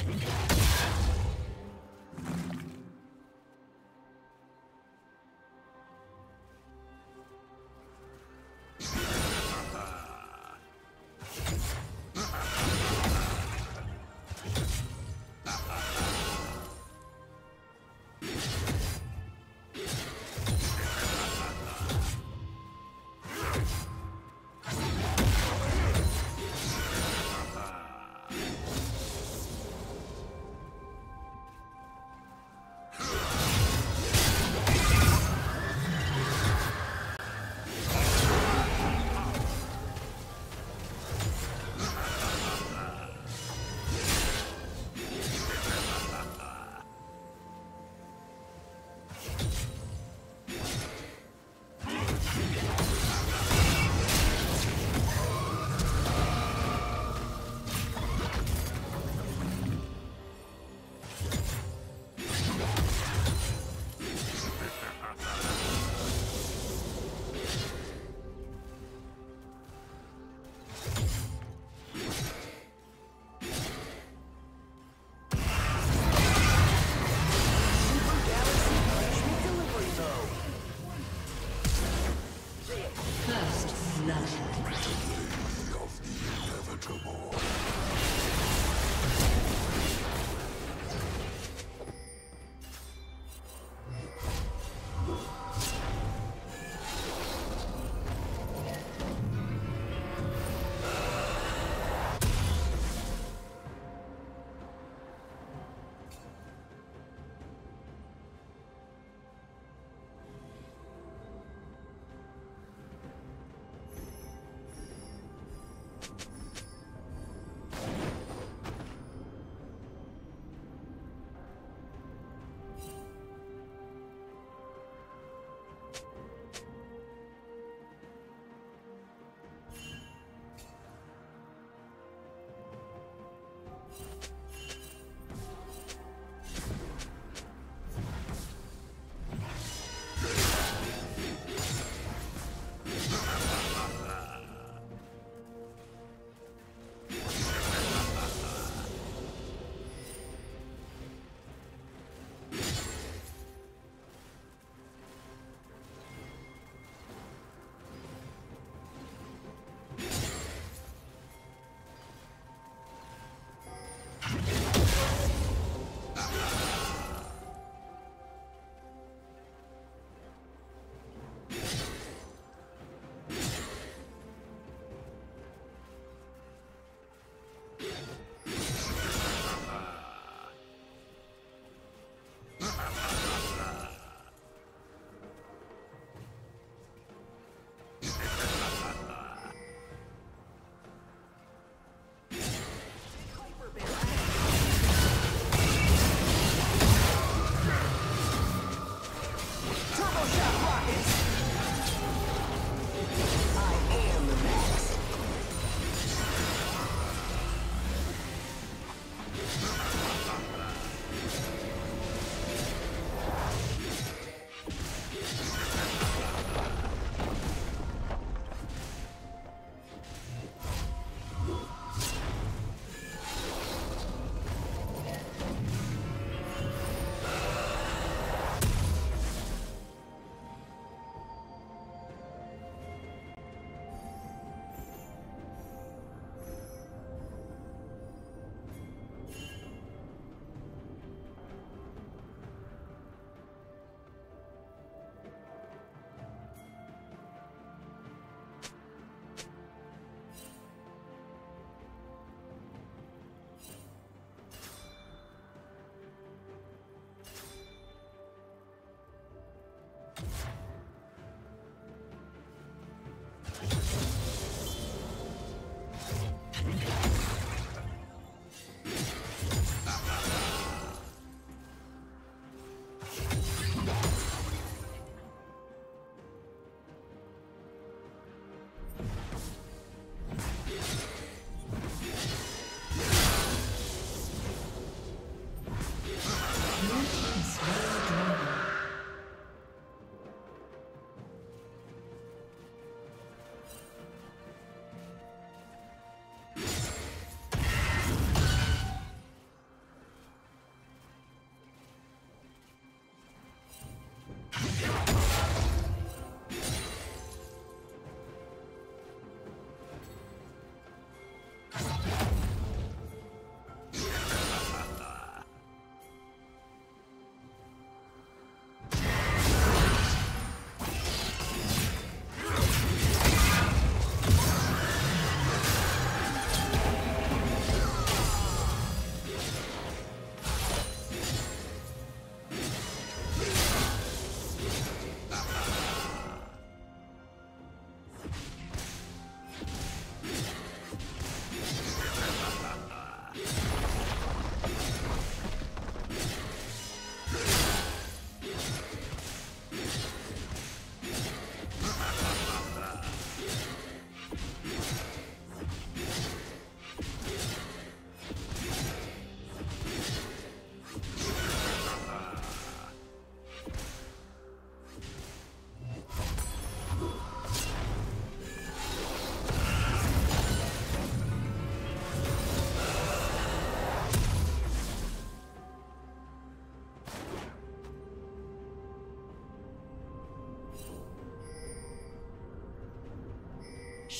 Okay.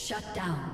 Shut down.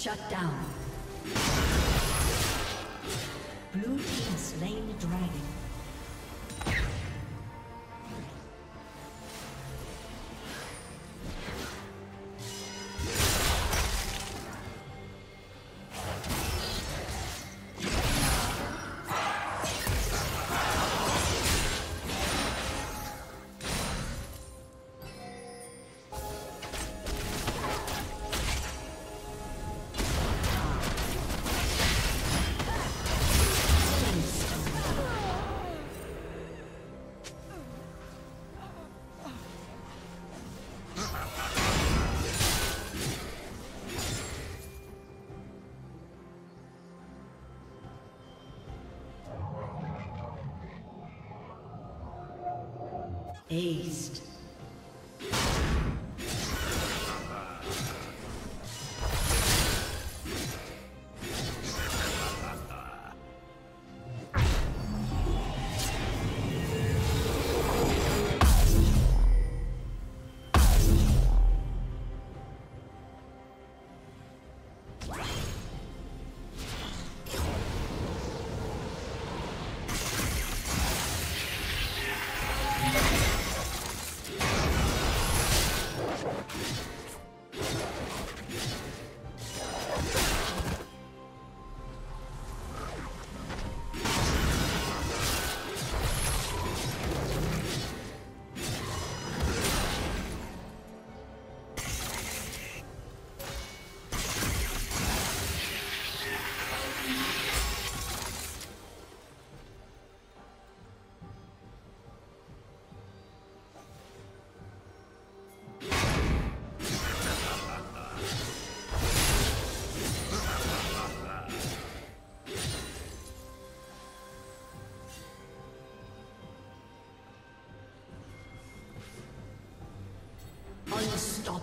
Shut down. Blue team slain the dragon. Aced.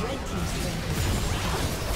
Red team's turret.